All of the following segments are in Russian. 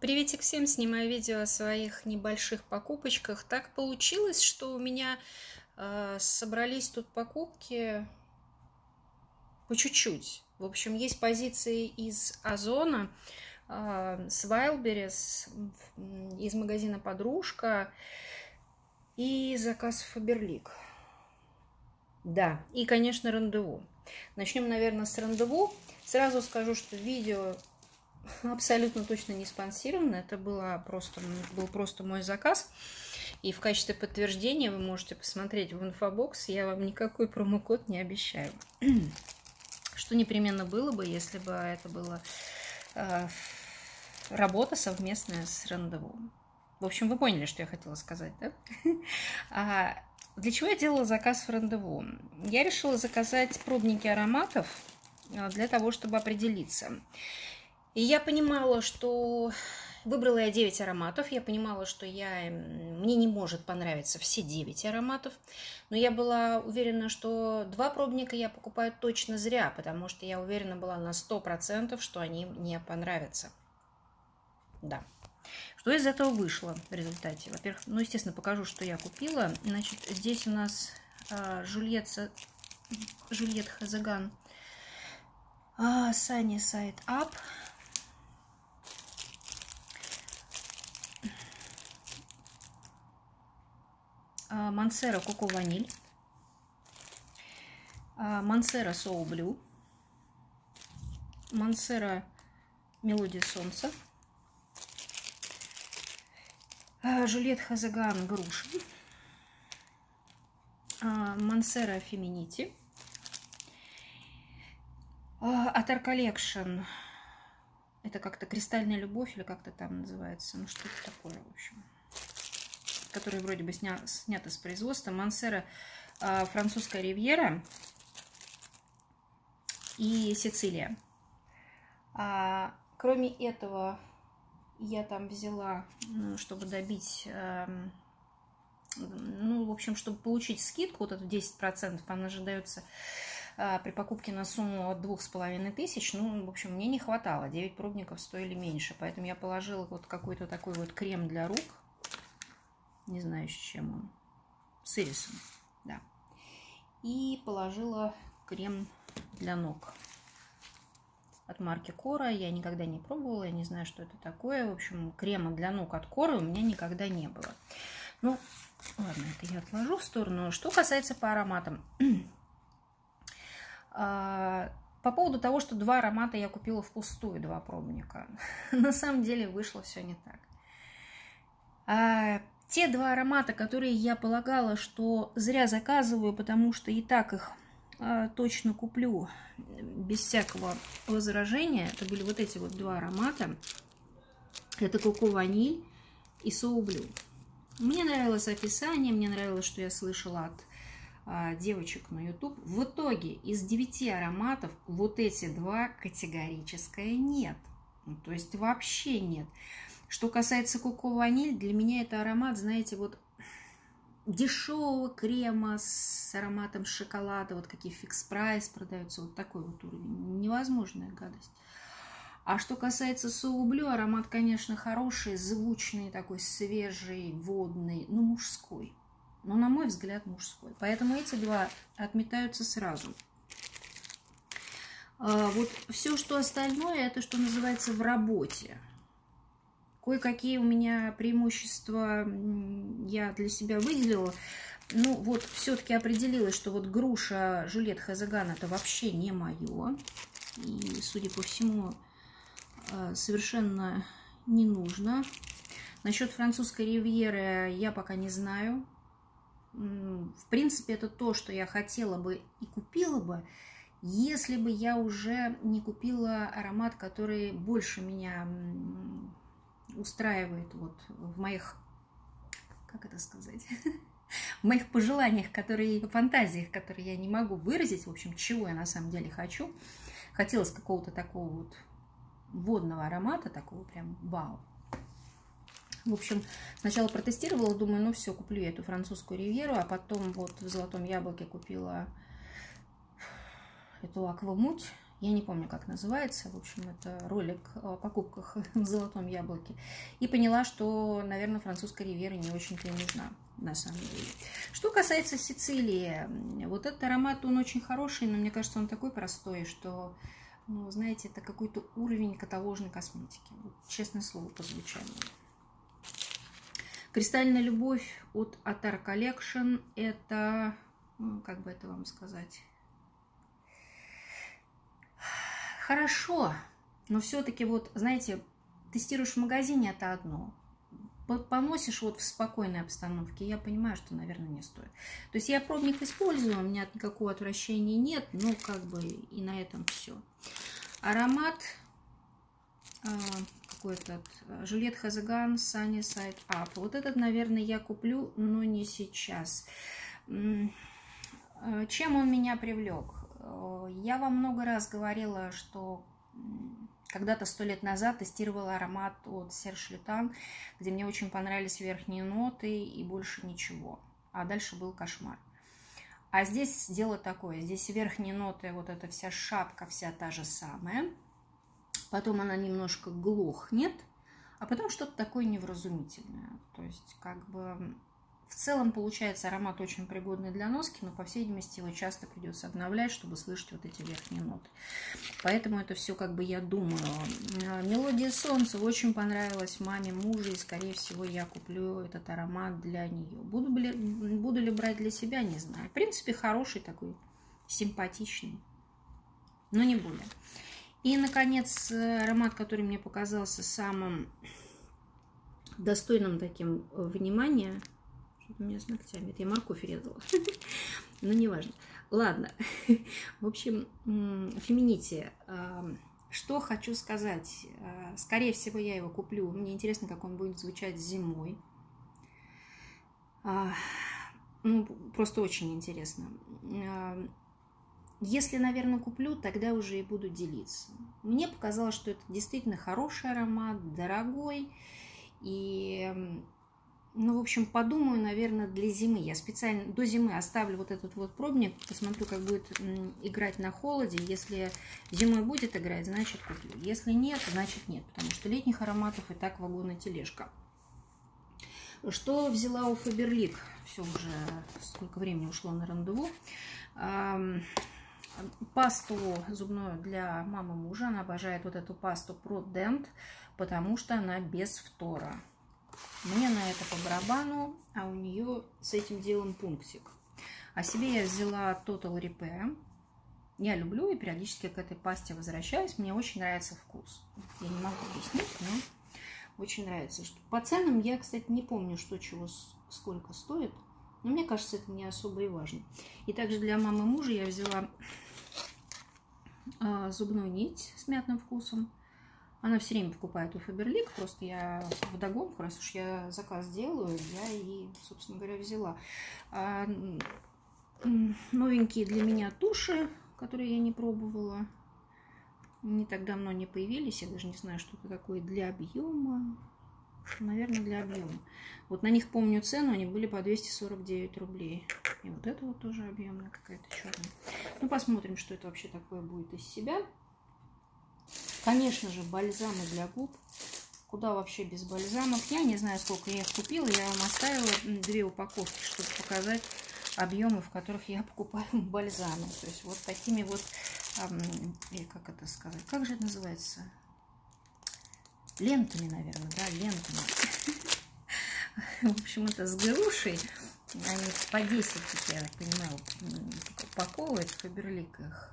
Приветик всем, снимаю видео о своих небольших покупочках. Так получилось, что у меня э, собрались тут покупки по чуть-чуть. В общем, есть позиции из Озона, э, с Wildberries, из магазина Подружка и заказ Фаберлик. Да, и, конечно, рандеву. Начнем, наверное, с рандеву. Сразу скажу, что видео абсолютно точно не спонсировано. Это было просто, был просто мой заказ. И в качестве подтверждения вы можете посмотреть в инфобокс. Я вам никакой промокод не обещаю. Что непременно было бы, если бы это была э, работа совместная с рандеву. В общем, вы поняли, что я хотела сказать, да? А для чего я делала заказ в рандеву? Я решила заказать пробники ароматов а, для того, чтобы определиться. И я понимала, что выбрала я 9 ароматов. Я понимала, что я, мне не может понравиться все 9 ароматов. Но я была уверена, что два пробника я покупаю точно зря, потому что я уверена была на 100%, что они мне понравятся. Да. Что из этого вышло в результате? Во-первых, ну, естественно, покажу, что я купила. Значит, здесь у нас а, Жульет, Жульет Хазаган а, Sunny Side Up. Мансера Коко Ваниль, а, Мансера Соу Блю, Мансера Мелодия Солнца, а, Juliette Has a Gun Груши, Mancera Feminity, Attar Collection, это как-то кристальная любовь или как-то там называется, ну что-то такое, в общем которые вроде бы сня, сняты с производства. Mancera э, французская ривьера и Сицилия. А, кроме этого, я там взяла, ну, чтобы добить, э, ну, в общем, чтобы получить скидку, вот эту 10%, она же дается э, при покупке на сумму от двух с половиной тысяч, ну, в общем, мне не хватало, 9 пробников стоили меньше, поэтому я положила вот какой-то такой вот крем для рук, не знаю, с чем он. С ирисом, да. И положила крем для ног от марки Кора. Я никогда не пробовала, я не знаю, что это такое. В общем, крема для ног от Коры у меня никогда не было. Ну, ладно, это я отложу в сторону. Что касается по ароматам. А, по поводу того, что два аромата я купила впустую, два пробника. На самом деле вышло все не так. Те два аромата, которые я полагала, что зря заказываю, потому что и так их э, точно куплю без всякого возражения, это были вот эти вот два аромата. Это Коко Ваниль и Соублю. Мне нравилось описание, мне нравилось, что я слышала от а, девочек на YouTube. В итоге из девяти ароматов вот эти два категорическое нет. Ну, то есть вообще нет. Что касается коко ваниль, для меня это аромат, знаете, вот дешевого крема с ароматом шоколада, вот какие фикс прайс продаются, вот такой вот уровень. Невозможная гадость. А что касается соублю, аромат, конечно, хороший, звучный, такой свежий, водный, ну, мужской. Но, на мой взгляд, мужской. Поэтому эти два отметаются сразу. А вот все, что остальное, это, что называется, в работе. Кое-какие у меня преимущества я для себя выделила. Ну, вот все-таки определилась, что вот груша Жюлет Хазаган это вообще не мое. И, судя по всему, э, совершенно не нужно. Насчет французской ривьеры я пока не знаю. В принципе, это то, что я хотела бы и купила бы, если бы я уже не купила аромат, который больше меня устраивает вот в моих, как это сказать, в моих пожеланиях, которые, фантазиях, которые я не могу выразить, в общем, чего я на самом деле хочу. Хотелось какого-то такого вот водного аромата, такого прям вау. В общем, сначала протестировала, думаю, ну все, куплю я эту французскую ривьеру, а потом вот в Золотом Яблоке купила эту аквамуть Я не помню, как называется. В общем, это ролик о покупках в золотом яблоке. И поняла, что, наверное, французская ривьера не очень-то и нужна на самом деле. Что касается Сицилии, вот этот аромат, он очень хороший, но мне кажется, он такой простой, что, ну, знаете, это какой-то уровень каталожной косметики. Вот, честное слово, по звучанию. Кристальная любовь от Atar Collection – это, ну, как бы это вам сказать, хорошо, но все-таки вот, знаете, тестируешь в магазине это одно, поносишь вот в спокойной обстановке, я понимаю, что, наверное, не стоит. То есть я пробник использую, у меня никакого отвращения нет, но как бы и на этом все. Аромат а, какой-то Жилет Хазаган Sunny Side Up. Вот этот, наверное, я куплю, но не сейчас. А, чем он меня привлек? Э, я вам много раз говорила, что когда-то сто лет назад тестировала аромат от Серж Лютан, где мне очень понравились верхние ноты и больше ничего. А дальше был кошмар. А здесь дело такое. Здесь верхние ноты, вот эта вся шапка, вся та же самая. Потом она немножко глохнет, а потом что-то такое невразумительное. То есть, как бы в целом получается аромат очень пригодный для носки, но по всей видимости его часто придется обновлять, чтобы слышать вот эти верхние ноты. Поэтому это все как бы я думаю. А, Мелодия солнца очень понравилась маме мужа, и скорее всего я куплю этот аромат для нее. Буду ли, буду ли брать для себя, не знаю. В принципе, хороший такой, симпатичный, но не более. И, наконец, аромат, который мне показался самым достойным таким внимания – что-то у меня с ногтями. Это я морковь резала. Но неважно. Ладно. В общем, феминити. Что хочу сказать. А, скорее всего, я его куплю. Мне интересно, как он будет звучать зимой. А, ну, просто очень интересно. А, если, наверное, куплю, тогда уже и буду делиться. Мне показалось, что это действительно хороший аромат, дорогой. И ну, в общем, подумаю, наверное, для зимы. Я специально до зимы оставлю вот этот вот пробник, посмотрю, как будет играть на холоде. Если зимой будет играть, значит куплю. Если нет, значит нет, потому что летних ароматов и так вагон и тележка. Что взяла у Фаберлик? Все уже сколько времени ушло на рандеву. Пасту зубную для мамы мужа. Она обожает вот эту пасту Pro Dent, потому что она без фтора. Мне на это по барабану, а у нее с этим делом пунктик. А себе я взяла Total Repair. Я люблю и периодически к этой пасте возвращаюсь. Мне очень нравится вкус. Я не могу объяснить, но очень нравится. По ценам я, кстати, не помню, что чего сколько стоит. Но мне кажется, это не особо и важно. И также для мамы мужа я взяла а, зубную нить с мятным вкусом. Она все время покупает у Фаберлик, просто я в догонку, раз уж я заказ делаю, я и, собственно говоря, взяла. А, новенькие для меня туши, которые я не пробовала, не так давно не появились, я даже не знаю, что это такое для объема. Наверное, для объема. Вот на них помню цену, они были по 249 рублей. И вот это вот тоже объемная какая-то черная. Ну, посмотрим, что это вообще такое будет из себя. Конечно же, бальзамы для губ. Куда вообще без бальзамов? Я не знаю, сколько я их купила. Я вам оставила две упаковки, чтобы показать объемы, в которых я покупаю бальзамы. То есть вот такими вот, как это сказать, как же это называется? Лентами, наверное, да, лентами. В общем, это с грушей. Они по 10, я так понимаю, упаковывают в фаберликах.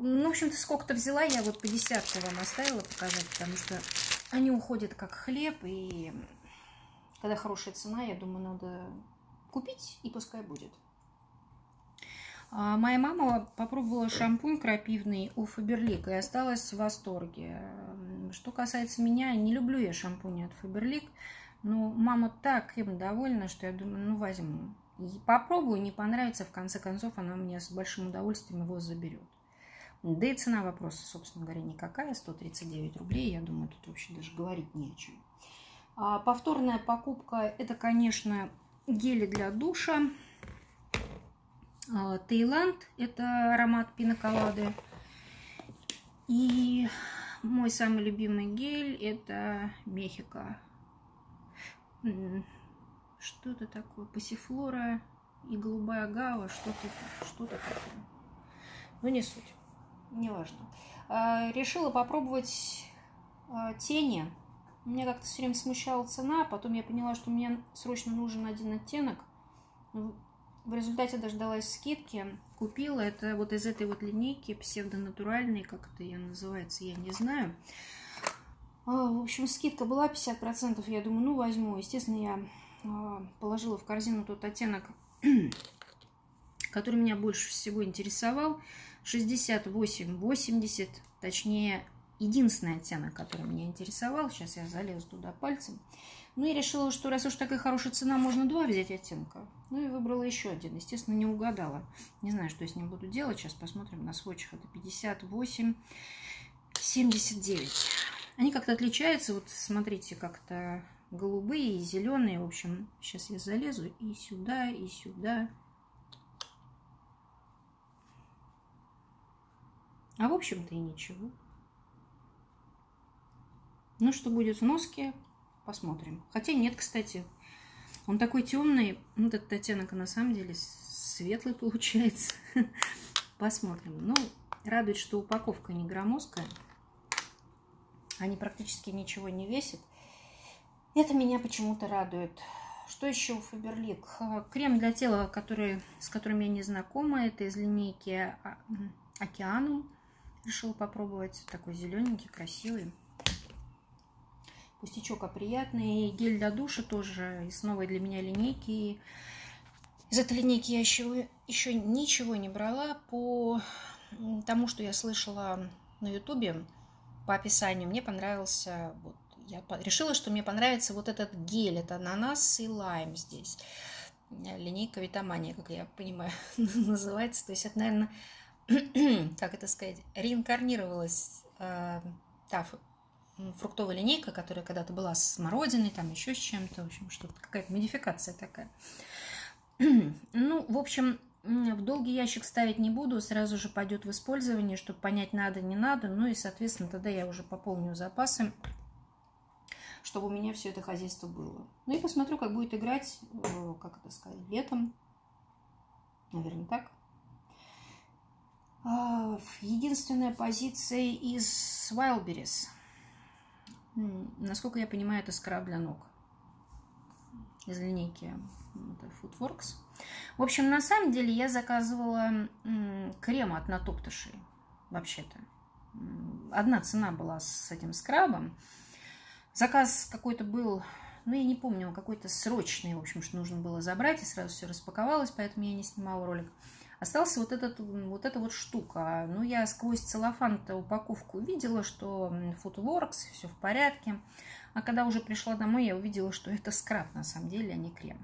Ну, в общем-то, сколько-то взяла, я вот по десятку вам оставила показать, потому что они уходят как хлеб, и когда хорошая цена, я думаю, надо купить, и пускай будет. А моя мама попробовала шампунь крапивный у Фаберлик и осталась в восторге. Что касается меня, не люблю я шампуни от Фаберлик, но мама так им довольна, что я думаю, ну возьму. И попробую, не понравится, в конце концов она мне с большим удовольствием его заберет. Да и цена вопроса, собственно говоря, никакая, 139 рублей, я думаю, тут вообще даже говорить не о чем. А повторная покупка, это, конечно, гели для душа. А, Таиланд, это аромат пиноколады. И мой самый любимый гель это Мехико. Что это такое? Пассифлора и голубая гава, что-то что такое. Ну, не суть, не важно. А, решила попробовать а, тени. Меня как-то все время смущала цена, потом я поняла, что мне срочно нужен один оттенок. В результате дождалась скидки, купила это вот из этой вот линейки псевдонатуральной, как это ее называется, я не знаю. А, в общем, скидка была 50%, я думаю, ну возьму. Естественно, я положила в корзину тот оттенок, который меня больше всего интересовал. 68-80, точнее, единственный оттенок, который меня интересовал. Сейчас я залезу туда пальцем. Ну и решила, что раз уж такая хорошая цена, можно два взять оттенка. Ну и выбрала еще один. Естественно, не угадала. Не знаю, что я с ним буду делать. Сейчас посмотрим на сводчах. Это 58, 79. Они как-то отличаются. Вот смотрите, как-то голубые и зеленые. В общем, сейчас я залезу и сюда, и сюда. А в общем-то и ничего. Ну, что будет в носке, посмотрим. Хотя нет, кстати. Он такой темный. Вот этот оттенок, а на самом деле светлый получается. Посмотрим. Ну, радует, что упаковка не громоздкая. Они практически ничего не весят. Это меня почему-то радует. Что еще у Фаберлик? Крем для тела, который, с которым я не знакома. Это из линейки Океану. Решила попробовать. Такой зелененький, красивый. Пустячок, приятный. И гель для душа тоже из новой для меня линейки. Из этой линейки я еще, еще ничего не брала по тому, что я слышала на ютубе по описанию. Мне понравился вот я решила, что мне понравится вот этот гель. Это ананас и лайм здесь. Линейка Витамания, как я понимаю, называется. То есть это, наверное, как это сказать, реинкарнировалась э, та фруктовая линейка, которая когда-то была с смородиной, там еще с чем-то, в общем, что-то, какая-то модификация такая. ну, в общем, в долгий ящик ставить не буду, сразу же пойдет в использование, чтобы понять, надо, не надо. Ну и, соответственно, тогда я уже пополню запасы чтобы у меня все это хозяйство было. Ну и посмотрю, как будет играть, э, как это сказать, летом. Наверное, так. А, единственная позиция из Wildberries. Насколько я понимаю, это скраб для ног. Из линейки Foodworks. В общем, на самом деле я заказывала крем от Натоптыши. Вообще-то. Одна цена была с этим скрабом. Заказ какой-то был, ну, я не помню, какой-то срочный, в общем, что нужно было забрать, и сразу все распаковалось, поэтому я не снимала ролик. Остался вот, этот, вот эта вот штука. Ну, я сквозь целлофан-то упаковку увидела, что Foodworks, все в порядке. А когда уже пришла домой, я увидела, что это скраб на самом деле, а не крем.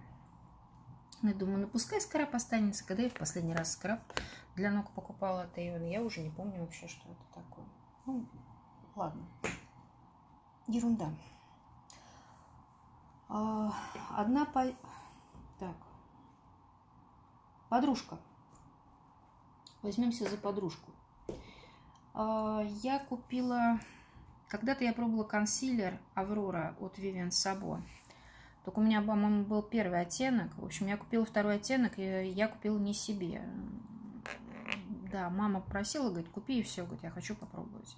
Ну, я думаю, ну пускай скраб останется. Когда я в последний раз скраб для ног покупала от Avon, я уже не помню вообще, что это такое. Ну, ладно ерунда. А, одна по... Так. Подружка. Возьмемся за подружку. А, я купила... Когда-то я пробовала консилер Аврора от Vivian Sabo. Только у меня, по-моему, был первый оттенок. В общем, я купила второй оттенок, и я купила не себе. Да, мама просила, говорит, купи и все, говорит, я хочу попробовать.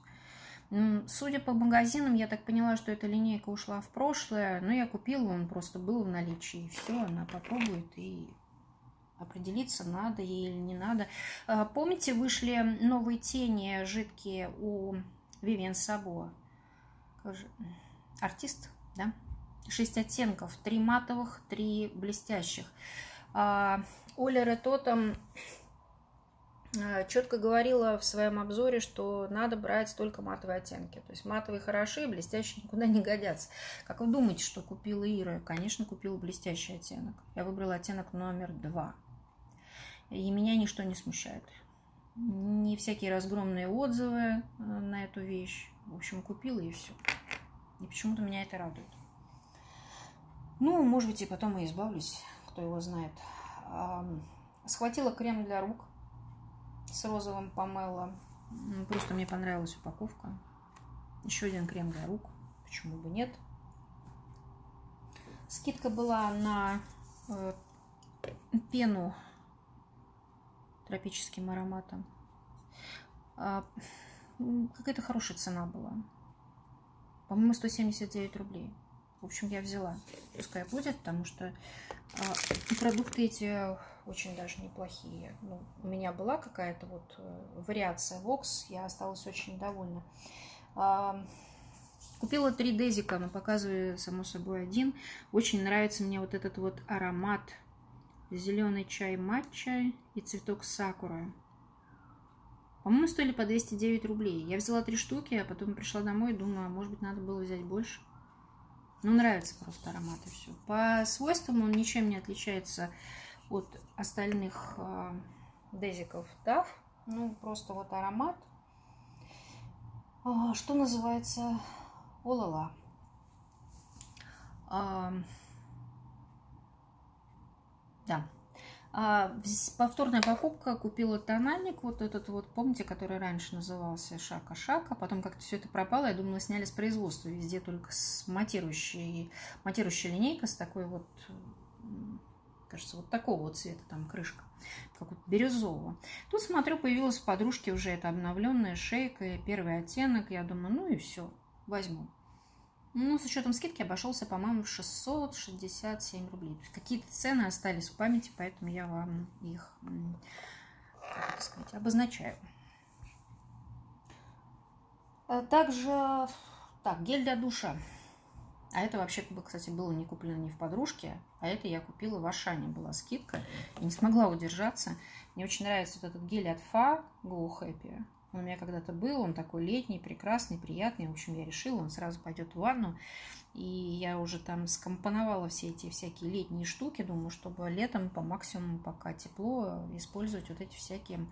Судя по магазинам, я так поняла, что эта линейка ушла в прошлое, но я купила, он просто был в наличии. И все, она попробует и определиться, надо ей или не надо. А, помните, вышли новые тени жидкие у Vivian Sabo? Артист, да? Шесть оттенков, три матовых, три блестящих. А, Оля Ретотом Э, четко говорила в своем обзоре, что надо брать только матовые оттенки. То есть матовые хороши, блестящие никуда не годятся. Как вы думаете, что купила Ира? Конечно, купила блестящий оттенок. Я выбрала оттенок номер два. И меня ничто не смущает. Не всякие разгромные отзывы э, на эту вещь. В общем, купила и все. И почему-то меня это радует. Ну, может быть, и потом и избавлюсь, кто его знает. Схватила крем для рук – с розовым помело. Просто мне понравилась упаковка. Еще один крем для рук. Почему бы нет? Скидка была на э, пену тропическим ароматом. А, какая-то хорошая цена была. По-моему, 179 рублей. В общем, я взяла. Пускай будет, потому что а, продукты эти очень даже неплохие. Ну, у меня была какая-то вот э, вариация Vox, я осталась очень довольна. А, купила три дезика, но показываю, само собой, один. Очень нравится мне вот этот вот аромат. Зеленый чай матча и цветок сакура. По-моему, стоили по 209 рублей. Я взяла три штуки, а потом пришла домой и думала, может быть, надо было взять больше. Ну, нравится просто аромат и все. По свойствам он ничем не отличается от остальных э, дезиков DAF. Ну, просто вот аромат. А, что называется? Олала. А, да. А, повторная покупка, купила тональник, вот этот вот, помните, который раньше назывался Шака-Шака, потом как-то все это пропало, я думала, сняли с производства, везде только с матирующей, матирующая линейка с такой вот, кажется, вот такого вот цвета, там крышка, как вот бирюзового. Тут, смотрю, появилась в подружке уже эта обновленная шейка, первый оттенок, я думаю, ну и все, возьму. Ну, с учетом скидки обошелся, по-моему, в 667 рублей. Какие-то цены остались в памяти, поэтому я вам их, как сказать, обозначаю. А также, так, гель для душа. А это вообще, кстати, было не куплено не в подружке, а это я купила в Ашане. Была скидка. И не смогла удержаться. Мне очень нравится вот этот гель от Фа Go Happy. Он у меня когда-то был, он такой летний, прекрасный, приятный. В общем, я решила, он сразу пойдет в ванну. И я уже там скомпоновала все эти всякие летние штуки. Думаю, чтобы летом по максимуму, пока тепло, использовать вот эти всякие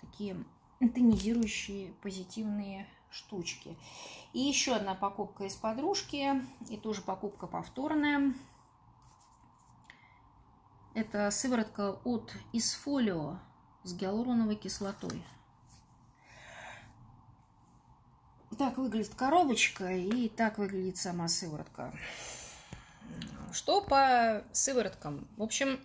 такие тонизирующие позитивные штучки. И еще одна покупка из подружки. И тоже покупка повторная. Это сыворотка от Isfolio с гиалуроновой кислотой. Так выглядит коробочка и так выглядит сама сыворотка. Что по сывороткам? В общем,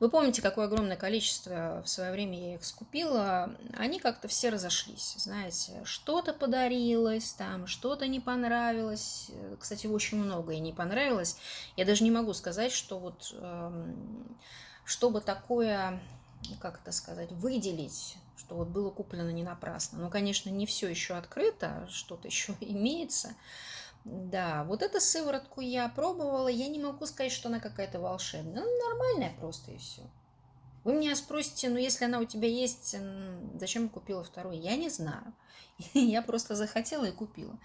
вы помните, какое огромное количество в свое время я их скупила. Они как-то все разошлись, знаете. Что-то подарилось там, что-то не понравилось. Кстати, очень многое не понравилось. Я даже не могу сказать, что вот э, чтобы такое, как это сказать, выделить что вот было куплено не напрасно. Но, конечно, не все еще открыто, что-то еще имеется. Да, вот эту сыворотку я пробовала, я не могу сказать, что она какая-то волшебная. Она нормальная просто и все. Вы меня спросите, ну если она у тебя есть, зачем купила вторую? Я не знаю. Я просто захотела и купила.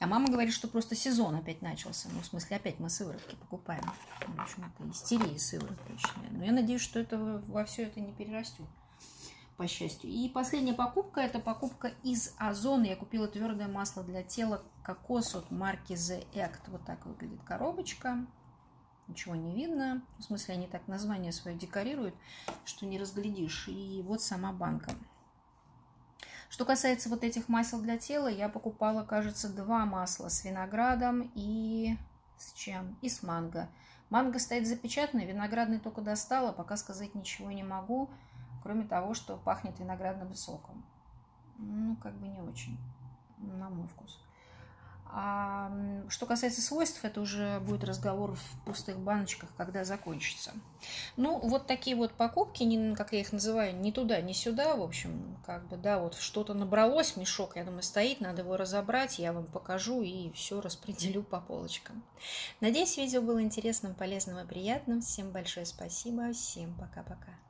А мама говорит, что просто сезон опять начался. Ну, в смысле, опять мы сыворотки покупаем. В общем, это истерия сывороточная. Но я надеюсь, что это во все это не перерастет по счастью. И последняя покупка, это покупка из Озона. Я купила твердое масло для тела кокос от марки The Act. Вот так выглядит коробочка. Ничего не видно. В смысле, они так название свое декорируют, что не разглядишь. И вот сама банка. Что касается вот этих масел для тела, я покупала, кажется, два масла с виноградом и с чем? И с манго. Манго стоит запечатанный, виноградный только достала, пока сказать ничего не могу кроме того, что пахнет виноградным соком. Ну, как бы не очень, на мой вкус. А что касается свойств, это уже будет разговор в пустых баночках, когда закончится. Ну, вот такие вот покупки, не, как я их называю, ни туда, ни сюда, в общем, как бы, да, вот что-то набралось, мешок, я думаю, стоит, надо его разобрать, я вам покажу и все распределю по полочкам. Надеюсь, видео было интересным, полезным и приятным. Всем большое спасибо, всем пока-пока.